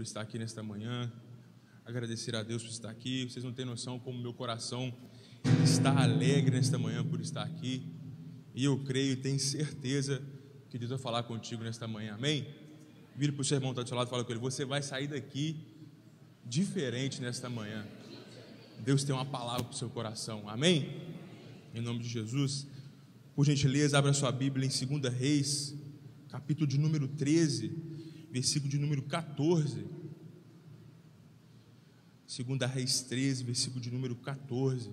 por estar aqui nesta manhã, agradecer a Deus por estar aqui. Vocês não têm noção como meu coração está alegre nesta manhã por estar aqui. E eu creio e tenho certeza que Deus vai falar contigo nesta manhã. Amém? Vire para o seu irmão está do seu lado e fala com ele: Você vai sair daqui diferente nesta manhã. Deus tem uma palavra para o seu coração. Amém? Em nome de Jesus. Por gentileza, abra sua Bíblia em 2 Reis, capítulo de número 13, versículo de número 14. 2 Reis 13, versículo de número 14.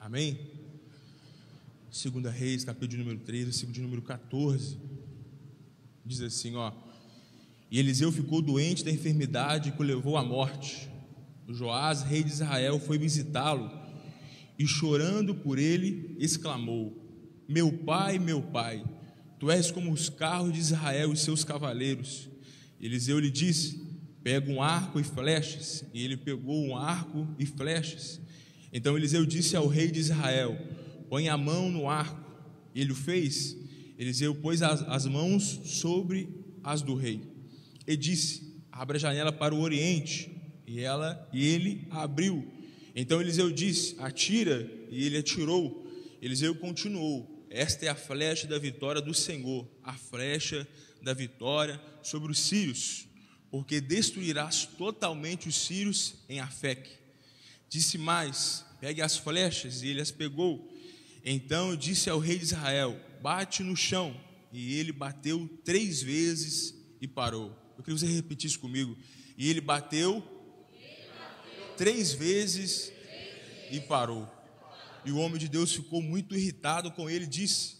Amém? 2 Reis, capítulo de número 13, versículo de número 14. Diz assim, ó. E Eliseu ficou doente da enfermidade que o levou à morte. Joás, rei de Israel, foi visitá-lo e, chorando por ele, exclamou: Meu pai, meu pai, tu és como os carros de Israel e seus cavaleiros. Eliseu lhe disse: Pega um arco e flechas. E ele pegou um arco e flechas. Então Eliseu disse ao rei de Israel: Põe a mão no arco. Ele o fez. Eliseu pôs as, as mãos sobre as do rei. E disse: Abra a janela para o oriente. E ela e ele abriu. Então Eliseu disse: Atira. E ele atirou. Eliseu continuou: Esta é a flecha da vitória do Senhor, a flecha da vitória sobre os sírios, porque destruirás totalmente os sírios em Afeque. Disse mais: Pegue as flechas, e ele as pegou. Então disse ao rei de Israel: Bate no chão. E ele bateu três vezes e parou. Eu queria que você repetisse comigo. E ele bateu, três vezes e parou. E o homem de Deus ficou muito irritado com ele e disse: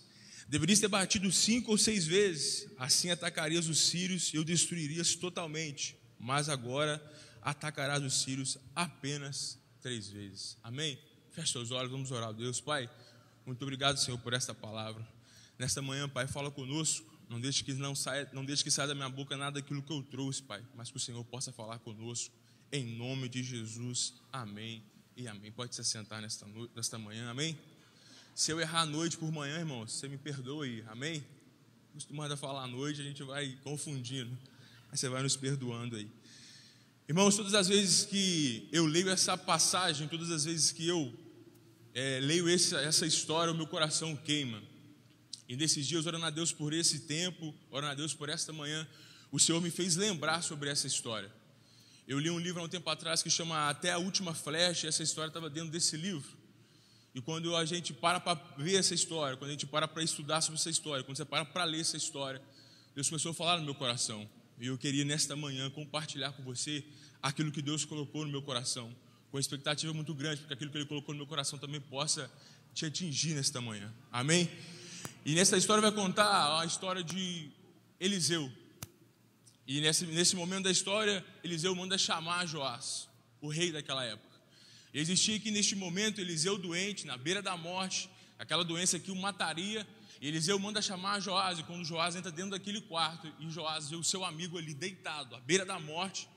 Deverias ter batido cinco ou seis vezes, assim atacarias os sírios e eu destruirias totalmente. Mas agora atacarás os sírios apenas três vezes. Amém? Feche seus olhos, vamos orar a Deus. Pai, muito obrigado, Senhor, por esta palavra. Nesta manhã, Pai, fala conosco. Não deixe que não saia, não deixe que saia da minha boca nada daquilo que eu trouxe, Pai, mas que o Senhor possa falar conosco. Em nome de Jesus. Amém. E amém. Pode se assentar nesta, noite, nesta manhã. Amém. Se eu errar a noite por manhã, irmão, você me perdoa aí. Amém. Costumado a falar à noite, a gente vai confundindo. Mas você vai nos perdoando aí. Irmãos, todas as vezes que eu leio essa passagem, todas as vezes que eu é, leio esse, essa história, o meu coração queima. E nesses dias, orando a Deus por esse tempo, orando a Deus por esta manhã, o Senhor me fez lembrar sobre essa história. Eu li um livro há um tempo atrás que chama Até a Última Flecha, e essa história estava dentro desse livro. E quando a gente para para ver essa história, quando a gente para para estudar sobre essa história, quando você para para ler essa história, Deus começou a falar no meu coração. E eu queria nesta manhã compartilhar com você aquilo que Deus colocou no meu coração, com expectativa muito grande, porque aquilo que Ele colocou no meu coração também possa te atingir nesta manhã. Amém? E nessa história vai contar a história de Eliseu. E nesse, nesse momento da história, Eliseu manda chamar Joás, o rei daquela época. E existia aqui neste momento Eliseu doente, na beira da morte, aquela doença que o mataria. E Eliseu manda chamar Joás, e quando Joás entra dentro daquele quarto, e Joás vê o seu amigo ali deitado, à beira da morte,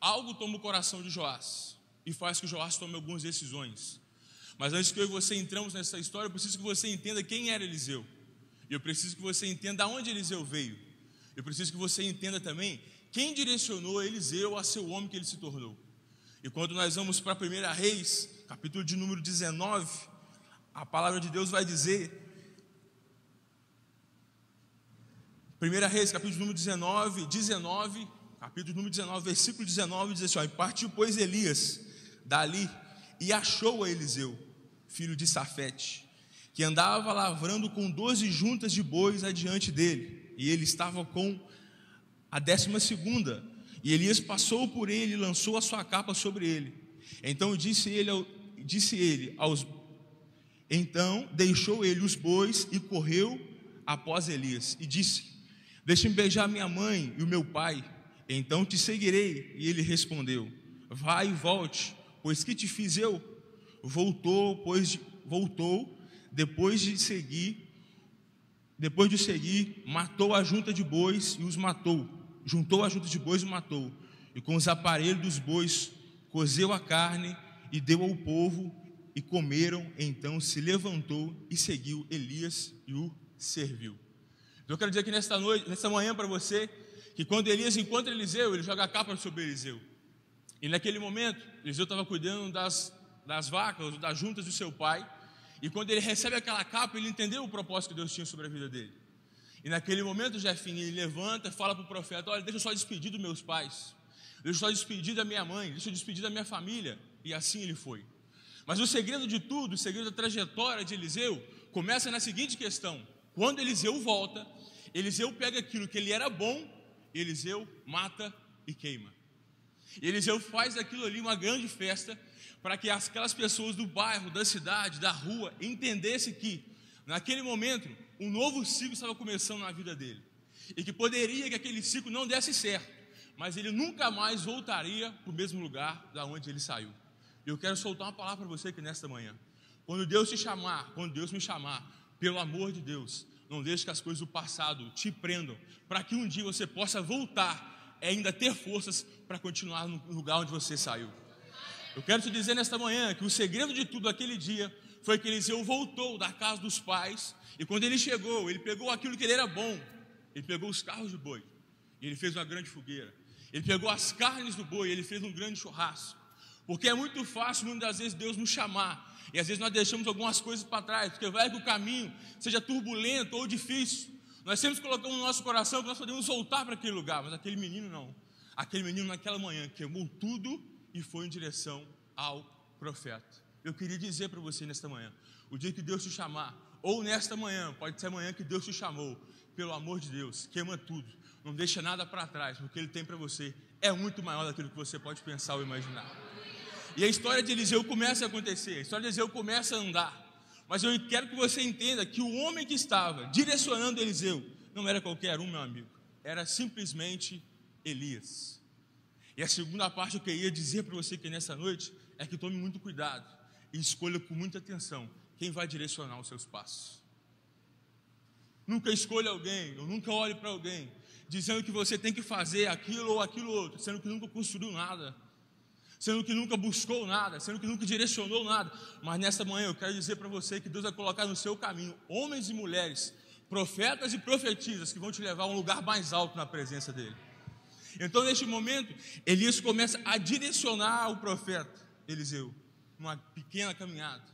algo toma o coração de Joás e faz que Joás tome algumas decisões. Mas antes que eu e você entramos nessa história, eu preciso que você entenda quem era Eliseu. E eu preciso que você entenda aonde Eliseu veio. Eu preciso que você entenda também quem direcionou Eliseu a ser o homem que ele se tornou. E quando nós vamos para 1 Reis, capítulo de número 19, a palavra de Deus vai dizer. 1 Reis, capítulo número 19, 19, capítulo número 19, versículo 19, diz assim: ó, E partiu, pois, Elias dali e achou a Eliseu, filho de Safete, que andava lavrando com doze juntas de bois adiante dele, e ele estava com a décima segunda. E Elias passou por ele lançou a sua capa sobre ele. Então disse ele, ao, disse ele aos. Então deixou ele os bois e correu após Elias e disse: Deixe-me beijar minha mãe e o meu pai, então te seguirei. E ele respondeu: Vai e volte, pois que te fiz eu? Voltou, pois voltou depois de seguir, depois de seguir, matou a junta de bois e os matou. Juntou a junta de bois e matou. E com os aparelhos dos bois cozeu a carne e deu ao povo e comeram. Então se levantou e seguiu Elias e o serviu. Então, eu quero dizer que nesta noite, nesta manhã para você, que quando Elias encontra Eliseu, ele joga a capa sobre Eliseu. E naquele momento, Eliseu estava cuidando das, das vacas, das juntas do seu pai. E quando ele recebe aquela capa, ele entendeu o propósito que Deus tinha sobre a vida dele. E naquele momento, Jefim, ele levanta e fala para o profeta: Olha, deixa eu só despedir dos meus pais, deixa eu só despedir da minha mãe, deixa eu despedir da minha família. E assim ele foi. Mas o segredo de tudo, o segredo da trajetória de Eliseu, começa na seguinte questão: quando Eliseu volta, Eliseu pega aquilo que ele era bom, Eliseu mata e queima. Eliseu faz daquilo ali uma grande festa para que aquelas pessoas do bairro, da cidade, da rua entendessem que naquele momento um novo ciclo estava começando na vida dele e que poderia que aquele ciclo não desse certo, mas ele nunca mais voltaria para o mesmo lugar da onde ele saiu. Eu quero soltar uma palavra para você aqui nesta manhã. Quando Deus te chamar, quando Deus me chamar, pelo amor de Deus, não deixe que as coisas do passado te prendam, para que um dia você possa voltar e ainda ter forças para continuar no lugar onde você saiu. Eu quero te dizer nesta manhã que o segredo de tudo aquele dia foi que Eliseu voltou da casa dos pais, e quando ele chegou, ele pegou aquilo que ele era bom, ele pegou os carros de boi, e ele fez uma grande fogueira, ele pegou as carnes do boi, e ele fez um grande churrasco, porque é muito fácil muitas vezes Deus nos chamar e às vezes nós deixamos algumas coisas para trás, porque vai que o caminho seja turbulento ou difícil. Nós sempre colocamos no nosso coração que nós podemos voltar para aquele lugar, mas aquele menino não. Aquele menino naquela manhã queimou tudo e foi em direção ao profeta. Eu queria dizer para você nesta manhã, o dia que Deus te chamar, ou nesta manhã, pode ser amanhã que Deus te chamou, pelo amor de Deus, queima tudo, não deixa nada para trás, porque Ele tem para você é muito maior daquilo que você pode pensar ou imaginar. E a história de Eliseu começa a acontecer, a história de Eliseu começa a andar. Mas eu quero que você entenda que o homem que estava direcionando Eliseu não era qualquer um, meu amigo, era simplesmente Elias. E a segunda parte que eu queria dizer para você que nessa noite é que tome muito cuidado e escolha com muita atenção quem vai direcionar os seus passos. Nunca escolha alguém, ou nunca olhe para alguém dizendo que você tem que fazer aquilo ou aquilo outro, sendo que nunca construiu nada sendo que nunca buscou nada, sendo que nunca direcionou nada. Mas nesta manhã eu quero dizer para você que Deus vai colocar no seu caminho homens e mulheres, profetas e profetisas que vão te levar a um lugar mais alto na presença dele. Então, neste momento, Elias começa a direcionar o profeta Eliseu, uma pequena caminhada,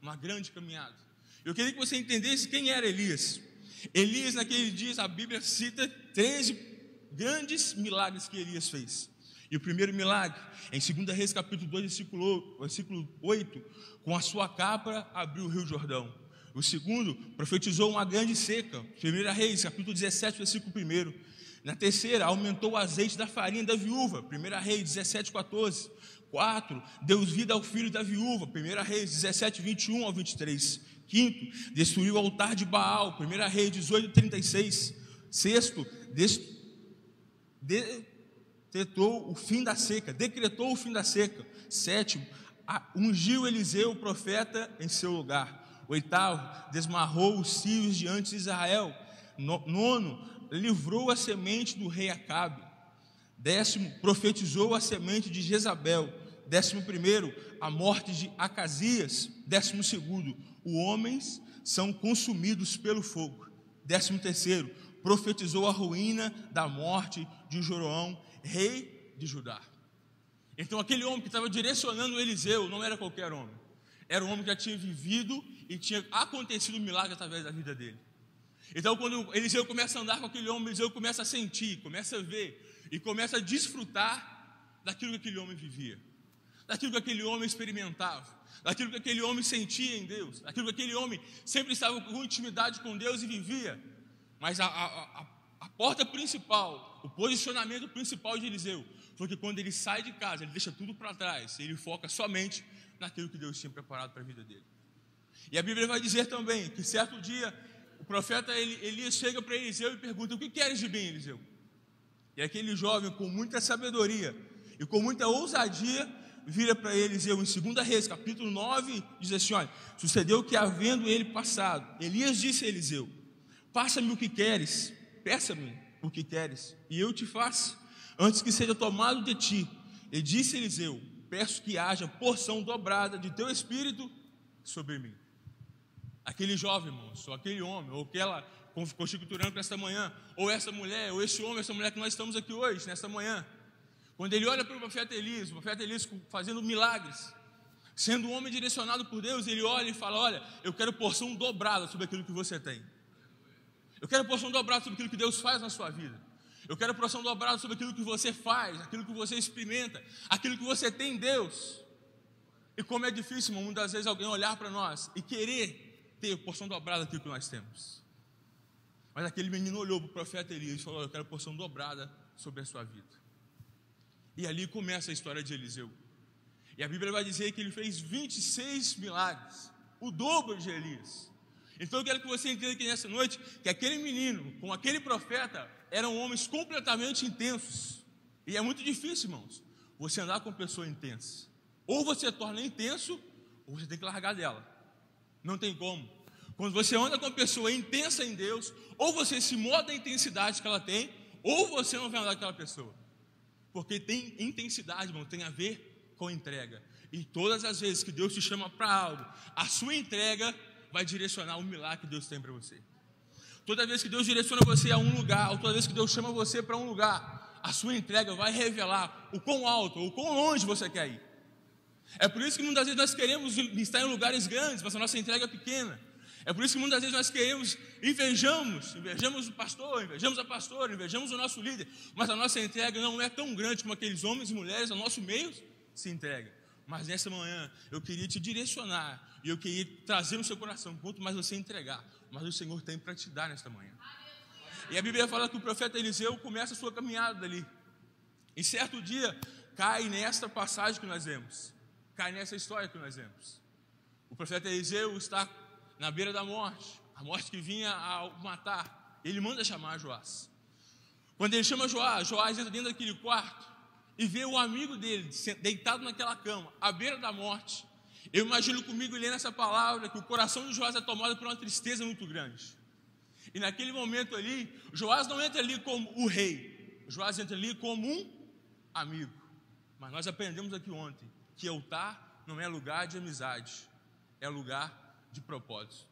uma grande caminhada. Eu queria que você entendesse quem era Elias. Elias, naqueles dias, a Bíblia cita 13 grandes milagres que Elias fez. E o primeiro milagre, em 2 Reis capítulo 2, versículo, versículo 8, com a sua capa abriu o rio Jordão. O segundo, profetizou uma grande seca. 1 Reis, capítulo 17, versículo 1. Na terceira, aumentou o azeite da farinha da viúva. 1 Reis 17, 14. 4. Deu vida ao filho da viúva. 1 Reis 17, 21 ao 23. Quinto, destruiu o altar de Baal. 1 Reis 18, 36. Sexto, decretou o fim da seca, decretou o fim da seca. Sétimo, ungiu Eliseu, o profeta, em seu lugar. Oitavo, desmarrou os cios diante de Israel. Nono, livrou a semente do rei Acabe. Décimo, profetizou a semente de Jezabel. Décimo primeiro, a morte de Acasias. Décimo segundo, os homens são consumidos pelo fogo. Décimo terceiro, profetizou a ruína da morte de Joroão rei de Judá. Então, aquele homem que estava direcionando Eliseu não era qualquer homem, era um homem que já tinha vivido e tinha acontecido um milagre através da vida dele. Então, quando Eliseu começa a andar com aquele homem, Eliseu começa a sentir, começa a ver e começa a desfrutar daquilo que aquele homem vivia, daquilo que aquele homem experimentava, daquilo que aquele homem sentia em Deus, daquilo que aquele homem sempre estava com intimidade com Deus e vivia. Mas a, a, a porta principal, o posicionamento principal de Eliseu foi que quando ele sai de casa, ele deixa tudo para trás, ele foca somente naquilo que Deus tinha preparado para a vida dele. E a Bíblia vai dizer também que certo dia o profeta Elias chega para Eliseu e pergunta: O que queres de bem, Eliseu? E aquele jovem, com muita sabedoria e com muita ousadia, vira para Eliseu em 2 Reis, capítulo 9, diz assim: Olha, sucedeu que havendo ele passado, Elias disse a Eliseu: Passa-me o que queres peça-me o que queres, e eu te faço, antes que seja tomado de ti. E disse Eliseu: Peço que haja porção dobrada de teu espírito sobre mim. Aquele jovem, irmãos, ou aquele homem, ou aquela para esta manhã, ou essa mulher, ou esse homem, essa mulher que nós estamos aqui hoje, nesta manhã. Quando ele olha para o profeta Elias, o profeta Elias fazendo milagres, sendo um homem direcionado por Deus, ele olha e fala: Olha, eu quero porção dobrada sobre aquilo que você tem. Eu quero porção dobrada sobre aquilo que Deus faz na sua vida. Eu quero porção dobrada sobre aquilo que você faz, aquilo que você experimenta, aquilo que você tem em Deus. E como é difícil, muitas vezes, alguém olhar para nós e querer ter porção dobrada daquilo que nós temos. Mas aquele menino olhou para o profeta Elias e falou: Eu quero porção dobrada sobre a sua vida. E ali começa a história de Eliseu. E a Bíblia vai dizer que ele fez 26 milagres, o dobro de Elias. Então eu quero que você entenda aqui nessa noite que aquele menino com aquele profeta eram homens completamente intensos. E é muito difícil, irmãos, você andar com pessoa intensa. Ou você torna intenso, ou você tem que largar dela. Não tem como. Quando você anda com uma pessoa intensa em Deus, ou você se moda a intensidade que ela tem, ou você não vai andar com aquela pessoa. Porque tem intensidade, irmão, tem a ver com entrega. E todas as vezes que Deus te chama para algo, a sua entrega vai direcionar o milagre que Deus tem para você. Toda vez que Deus direciona você a um lugar, ou toda vez que Deus chama você para um lugar, a sua entrega vai revelar o quão alto, o quão longe você quer ir. É por isso que muitas vezes nós queremos estar em lugares grandes, mas a nossa entrega é pequena. É por isso que muitas vezes nós queremos, invejamos, invejamos o pastor, invejamos a pastora, invejamos o nosso líder, mas a nossa entrega não é tão grande como aqueles homens e mulheres ao nosso meio se entregam. Mas nessa manhã eu queria te direcionar e eu queria trazer no seu coração, quanto mais você entregar, mais o Senhor tem para te dar nesta manhã. E a Bíblia fala que o profeta Eliseu começa a sua caminhada dali. E certo dia cai nesta passagem que nós vemos, cai nessa história que nós vemos. O profeta Eliseu está na beira da morte, a morte que vinha a matar. Ele manda chamar Joás. Quando ele chama Joás, Joás entra dentro daquele quarto e vê o amigo dele deitado naquela cama, à beira da morte. Eu imagino comigo lendo essa palavra que o coração de Joás é tomado por uma tristeza muito grande. E naquele momento ali, Joás não entra ali como o rei, Joás entra ali como um amigo. Mas nós aprendemos aqui ontem que altar não é lugar de amizade, é lugar de propósito.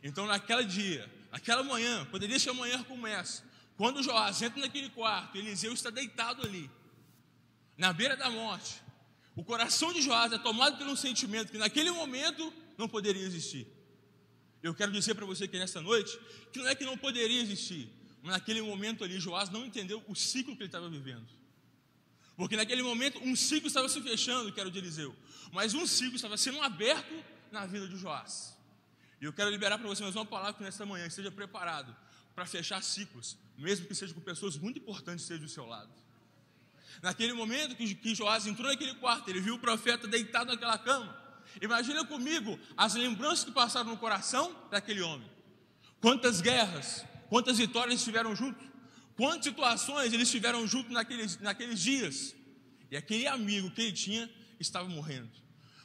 Então, naquele dia, naquela manhã, poderia ser amanhã como essa, quando Joás entra naquele quarto, Eliseu está deitado ali, na beira da morte. O coração de Joás é tomado por um sentimento que naquele momento não poderia existir. Eu quero dizer para você que nesta noite, que não é que não poderia existir, mas naquele momento ali, Joás não entendeu o ciclo que ele estava vivendo. Porque naquele momento, um ciclo estava se fechando, que era o de Eliseu, mas um ciclo estava sendo aberto na vida de Joás. E eu quero liberar para você mais uma palavra nesta manhã, que esteja preparado para fechar ciclos, mesmo que seja com pessoas muito importantes que estejam do seu lado. Naquele momento que, que Joás entrou naquele quarto, ele viu o profeta deitado naquela cama. Imagina comigo as lembranças que passaram no coração daquele homem. Quantas guerras, quantas vitórias eles tiveram juntos, quantas situações eles tiveram juntos naqueles, naqueles dias. E aquele amigo que ele tinha estava morrendo.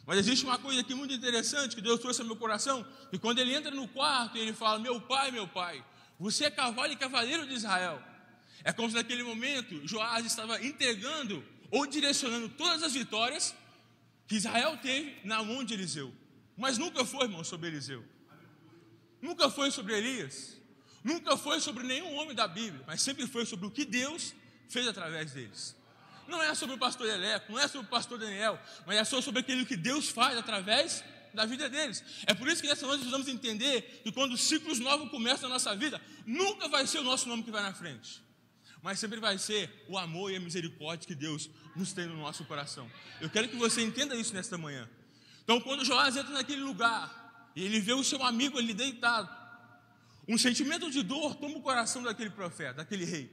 Mas existe uma coisa aqui muito interessante que Deus trouxe ao meu coração, que quando ele entra no quarto, ele fala: Meu pai, meu pai, você é cavalo e cavaleiro de Israel. É como se naquele momento Joás estava entregando ou direcionando todas as vitórias que Israel teve na mão de Eliseu. Mas nunca foi, irmão, sobre Eliseu. Nunca foi sobre Elias. Nunca foi sobre nenhum homem da Bíblia, mas sempre foi sobre o que Deus fez através deles. Não é sobre o pastor Eleco, não é sobre o pastor Daniel, mas é só sobre aquilo que Deus faz através da vida deles. É por isso que nessa noite precisamos entender que quando ciclos novos começam na nossa vida, nunca vai ser o nosso nome que vai na frente, mas sempre vai ser o amor e a misericórdia que Deus nos tem no nosso coração. Eu quero que você entenda isso nesta manhã. Então, quando Joás entra naquele lugar e ele vê o seu amigo ali deitado, um sentimento de dor toma o coração daquele profeta, daquele rei.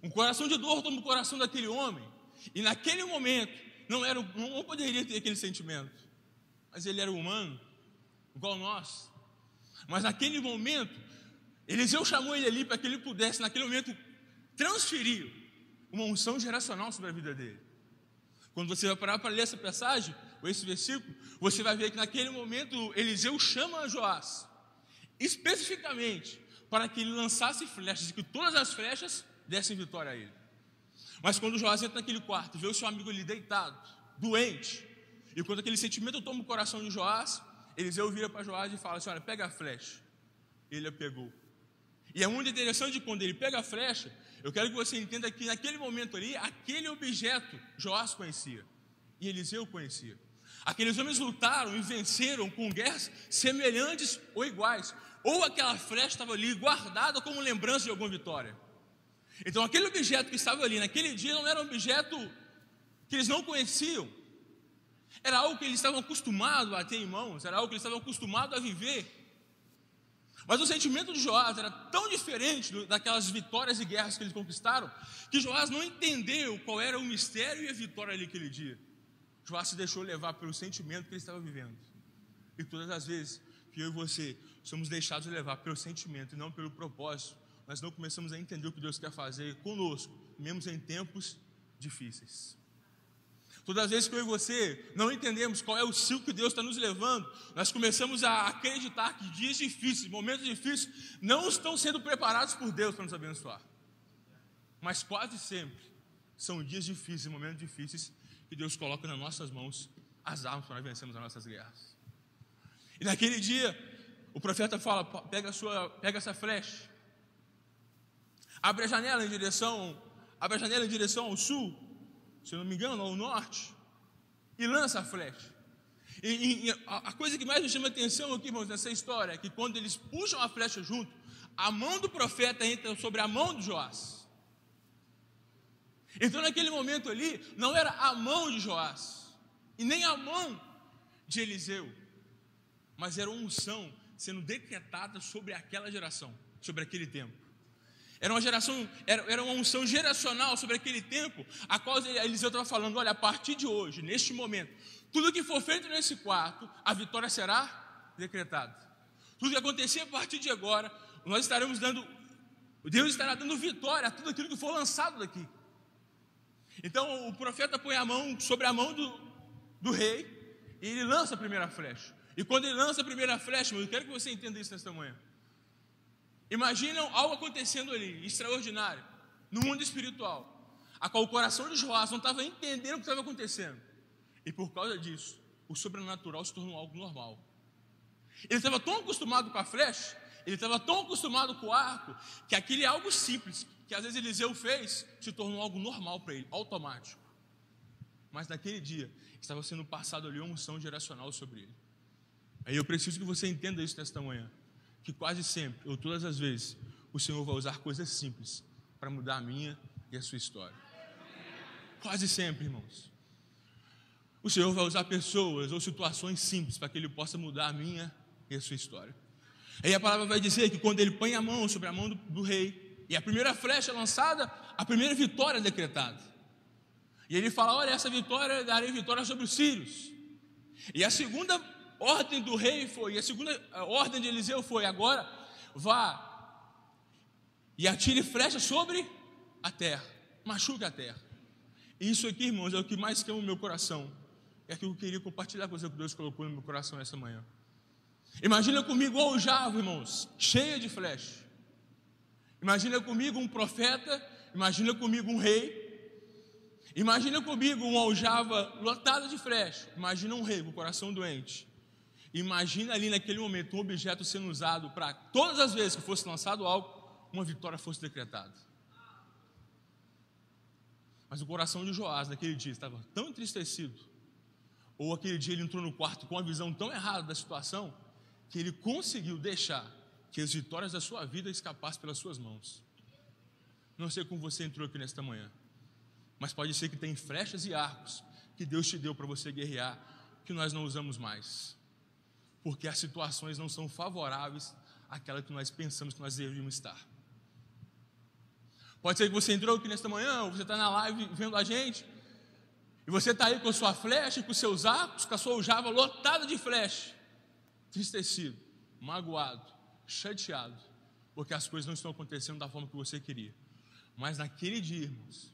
Um coração de dor toma o coração daquele homem. E naquele momento, não, era, não poderia ter aquele sentimento, mas ele era humano, igual nós. Mas naquele momento, Eliseu chamou ele ali para que ele pudesse, naquele momento, transferir uma unção geracional sobre a vida dele. Quando você vai parar para ler essa passagem, ou esse versículo, você vai ver que naquele momento Eliseu chama Joás, especificamente para que ele lançasse flechas e que todas as flechas dessem vitória a ele. Mas quando Joás entra naquele quarto vê o seu amigo ali deitado, doente, e quando aquele sentimento toma o coração de Joás, Eliseu vira para Joás e fala assim: Olha, pega a flecha. Ele a pegou. E é muito interessante quando ele pega a flecha, eu quero que você entenda que naquele momento ali, aquele objeto Joás conhecia e Eliseu conhecia. Aqueles homens lutaram e venceram com guerras semelhantes ou iguais, ou aquela flecha estava ali guardada como lembrança de alguma vitória. Então, aquele objeto que estava ali naquele dia não era um objeto que eles não conheciam, era algo que eles estavam acostumados a ter em mãos, era algo que eles estavam acostumados a viver. Mas o sentimento de Joás era tão diferente daquelas vitórias e guerras que eles conquistaram, que Joás não entendeu qual era o mistério e a vitória ali aquele dia. Joás se deixou levar pelo sentimento que ele estava vivendo. E todas as vezes que eu e você somos deixados levar pelo sentimento e não pelo propósito, nós não começamos a entender o que Deus quer fazer conosco, mesmo em tempos difíceis. Todas as vezes que eu e você não entendemos qual é o ciclo que Deus está nos levando, nós começamos a acreditar que dias difíceis, momentos difíceis, não estão sendo preparados por Deus para nos abençoar. Mas quase sempre são dias difíceis, momentos difíceis, que Deus coloca nas nossas mãos as armas para nós vencermos as nossas guerras. E naquele dia, o profeta fala: pega, sua, pega essa flecha, abre a janela em direção, abre a janela em direção ao sul, se eu não me engano, ao norte, e lança a flecha. E, e a, a coisa que mais me chama atenção aqui, irmãos, nessa história, é que quando eles puxam a flecha junto, a mão do profeta entra sobre a mão de Joás. Então, naquele momento ali, não era a mão de Joás, e nem a mão de Eliseu, mas era uma unção sendo decretada sobre aquela geração, sobre aquele tempo. Era uma geração, era, era uma unção geracional sobre aquele tempo, a qual Eliseu estava falando: olha, a partir de hoje, neste momento, tudo que for feito nesse quarto, a vitória será decretada. Tudo que acontecer a partir de agora, nós estaremos dando, Deus estará dando vitória a tudo aquilo que for lançado daqui. Então o profeta põe a mão sobre a mão do, do rei e ele lança a primeira flecha. E quando ele lança a primeira flecha, eu quero que você entenda isso nesta manhã. Imaginam algo acontecendo ali, extraordinário, no mundo espiritual, a qual o coração de Joás não estava entendendo o que estava acontecendo. E por causa disso, o sobrenatural se tornou algo normal. Ele estava tão acostumado com a flecha, ele estava tão acostumado com o arco, que aquele algo simples, que às vezes Eliseu fez, se tornou algo normal para ele, automático. Mas naquele dia, estava sendo passado ali uma unção geracional sobre ele. Aí eu preciso que você entenda isso nesta manhã que quase sempre, ou todas as vezes, o Senhor vai usar coisas simples para mudar a minha e a sua história. Quase sempre, irmãos. O Senhor vai usar pessoas ou situações simples para que Ele possa mudar a minha e a sua história. Aí a palavra vai dizer que quando Ele põe a mão sobre a mão do, do rei, e a primeira flecha lançada, a primeira vitória é decretada. E ele fala: Olha, essa vitória darei vitória sobre os sírios. E a segunda ordem do rei foi, e a segunda a ordem de Eliseu foi: agora vá e atire flecha sobre a terra, machuque a terra. E isso aqui, irmãos, é o que mais queima o meu coração. É aquilo que eu queria compartilhar com você que Deus colocou no meu coração essa manhã. Imagina comigo o aljava, irmãos, cheia de flecha. Imagina comigo um profeta, imagina comigo um rei. Imagina comigo um aljava lotado de flecha. Imagina um rei com o coração doente. Imagina ali naquele momento um objeto sendo usado para todas as vezes que fosse lançado algo, uma vitória fosse decretada. Mas o coração de Joás naquele dia estava tão entristecido, ou aquele dia ele entrou no quarto com uma visão tão errada da situação, que ele conseguiu deixar que as vitórias da sua vida escapassem pelas suas mãos. Não sei como você entrou aqui nesta manhã, mas pode ser que tem flechas e arcos que Deus te deu para você guerrear, que nós não usamos mais porque as situações não são favoráveis àquela que nós pensamos que nós deveríamos estar. Pode ser que você entrou aqui nesta manhã, ou você está na live vendo a gente, e você está aí com a sua flecha, com os seus arcos, com a sua aljava lotada de flecha, tristecido, magoado, chateado, porque as coisas não estão acontecendo da forma que você queria. Mas naquele dia, irmãos,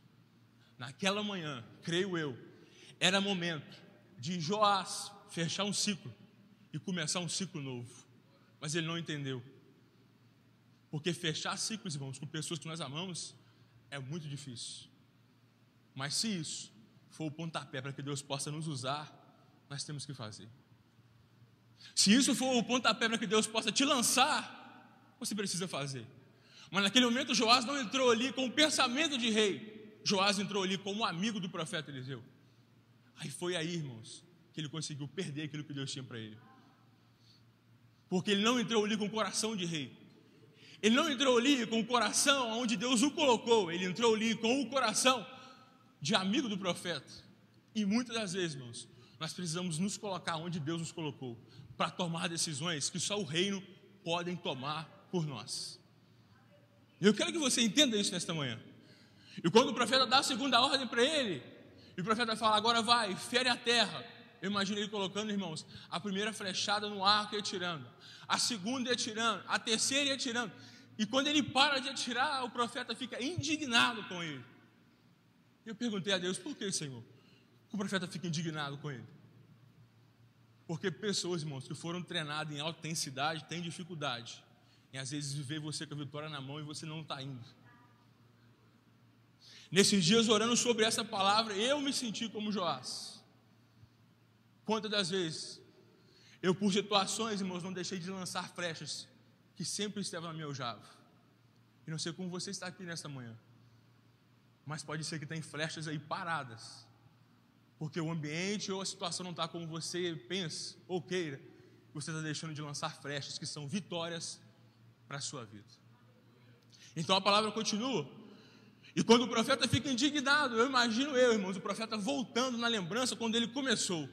naquela manhã, creio eu, era momento de Joás fechar um ciclo e começar um ciclo novo. Mas ele não entendeu. Porque fechar ciclos, irmãos, com pessoas que nós amamos é muito difícil. Mas se isso for o pontapé para que Deus possa nos usar, nós temos que fazer. Se isso for o pontapé para que Deus possa te lançar, você precisa fazer. Mas naquele momento Joás não entrou ali com o pensamento de rei. Joás entrou ali como amigo do profeta Eliseu. Aí foi aí, irmãos, que ele conseguiu perder aquilo que Deus tinha para ele. Porque ele não entrou ali com o coração de rei. Ele não entrou ali com o coração onde Deus o colocou. Ele entrou ali com o coração de amigo do profeta. E muitas das vezes, irmãos, nós precisamos nos colocar onde Deus nos colocou para tomar decisões que só o reino podem tomar por nós. Eu quero que você entenda isso nesta manhã. E quando o profeta dá a segunda ordem para ele, e o profeta fala: agora vai, fere a terra. Eu imagino ele colocando, irmãos, a primeira flechada no arco e atirando, a segunda e atirando, a terceira e atirando. E quando ele para de atirar, o profeta fica indignado com ele. Eu perguntei a Deus: por que, Senhor? O profeta fica indignado com ele. Porque pessoas, irmãos, que foram treinadas em alta intensidade têm dificuldade em às vezes ver você com a vitória na mão e você não está indo. Nesses dias orando sobre essa palavra, eu me senti como Joás. Quantas das vezes eu, por situações, irmãos, não deixei de lançar flechas que sempre estavam na minha aljava. E não sei como você está aqui nessa manhã, mas pode ser que tem flechas aí paradas, porque o ambiente ou a situação não está como você pensa ou queira, você está deixando de lançar flechas que são vitórias para a sua vida. Então a palavra continua. E quando o profeta fica indignado, eu imagino eu, irmãos, o profeta voltando na lembrança quando ele começou.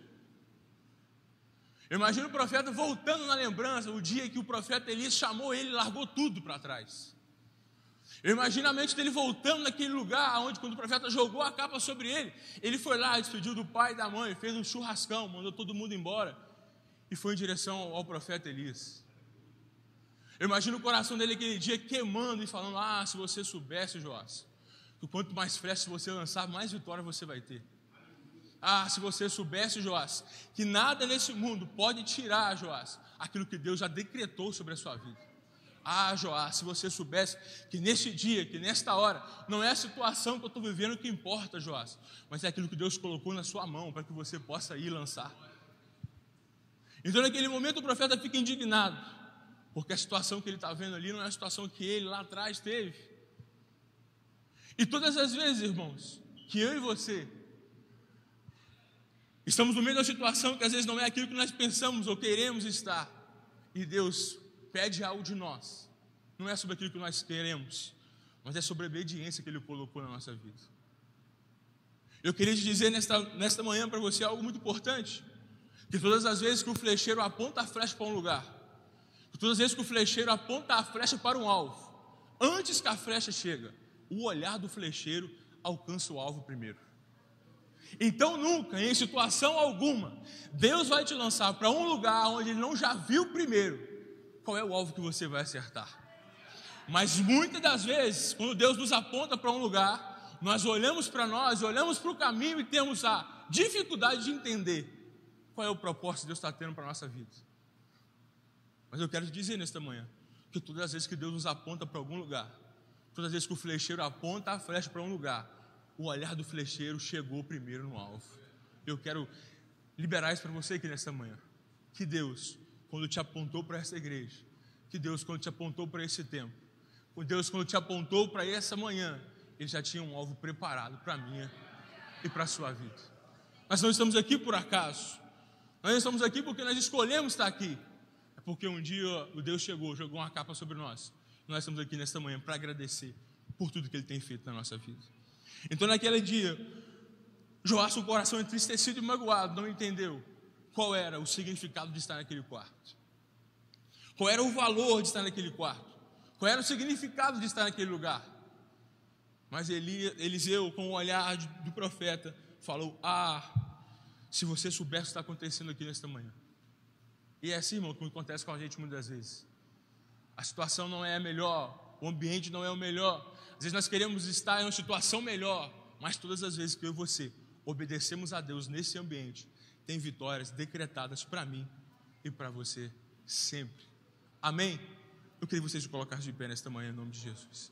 Eu imagino o profeta voltando na lembrança, o dia que o profeta Elias chamou ele e largou tudo para trás. Eu imagino a mente dele voltando naquele lugar onde, quando o profeta jogou a capa sobre ele, ele foi lá, despediu do pai e da mãe, fez um churrascão, mandou todo mundo embora e foi em direção ao profeta Elias. Eu imagino o coração dele aquele dia queimando e falando: Ah, se você soubesse, Joás, que quanto mais flechas você lançar, mais vitória você vai ter. Ah, se você soubesse, Joás, que nada nesse mundo pode tirar, Joás, aquilo que Deus já decretou sobre a sua vida. Ah, Joás, se você soubesse que neste dia, que nesta hora, não é a situação que eu estou vivendo que importa, Joás, mas é aquilo que Deus colocou na sua mão para que você possa ir lançar. Então, naquele momento, o profeta fica indignado. Porque a situação que ele está vendo ali não é a situação que ele lá atrás teve. E todas as vezes, irmãos, que eu e você estamos no meio da situação que às vezes não é aquilo que nós pensamos ou queremos estar, e Deus pede algo de nós, não é sobre aquilo que nós queremos, mas é sobre a obediência que Ele colocou na nossa vida. Eu queria te dizer nesta, nesta manhã para você algo muito importante: que todas as vezes que o flecheiro aponta a flecha para um lugar, Todas as vezes que o flecheiro aponta a flecha para um alvo, antes que a flecha chega, o olhar do flecheiro alcança o alvo primeiro. Então, nunca, em situação alguma, Deus vai te lançar para um lugar onde Ele não já viu primeiro qual é o alvo que você vai acertar. Mas muitas das vezes, quando Deus nos aponta para um lugar, nós olhamos para nós, olhamos para o caminho e temos a dificuldade de entender qual é o propósito que Deus está tendo para a nossa vida. Mas eu quero te dizer nesta manhã que todas as vezes que Deus nos aponta para algum lugar, todas as vezes que o flecheiro aponta a flecha para um lugar, o olhar do flecheiro chegou primeiro no alvo. Eu quero liberar isso para você aqui nesta manhã. Que Deus, quando te apontou para essa igreja, que Deus, quando te apontou para esse tempo, que Deus, quando te apontou para essa manhã, Ele já tinha um alvo preparado para a minha e para a sua vida. Nós não estamos aqui por acaso, nós estamos aqui porque nós escolhemos estar aqui. É porque um dia o Deus chegou, jogou uma capa sobre nós. Nós estamos aqui nesta manhã para agradecer por tudo que Ele tem feito na nossa vida. Então, naquele dia, Joás, o coração entristecido e magoado, não entendeu qual era o significado de estar naquele quarto. Qual era o valor de estar naquele quarto. Qual era o significado de estar naquele lugar. Mas Eliseu, com o olhar do profeta, falou: Ah, se você soubesse o que está acontecendo aqui nesta manhã. E é assim, irmão, que acontece com a gente muitas vezes. A situação não é a melhor, o ambiente não é o melhor. Às vezes nós queremos estar em uma situação melhor, mas todas as vezes que eu e você obedecemos a Deus nesse ambiente, tem vitórias decretadas para mim e para você sempre. Amém? Eu queria que vocês se colocassem de pé nesta manhã, em nome de Jesus.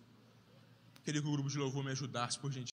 Queria que o grupo de louvor me ajudasse, por gentileza.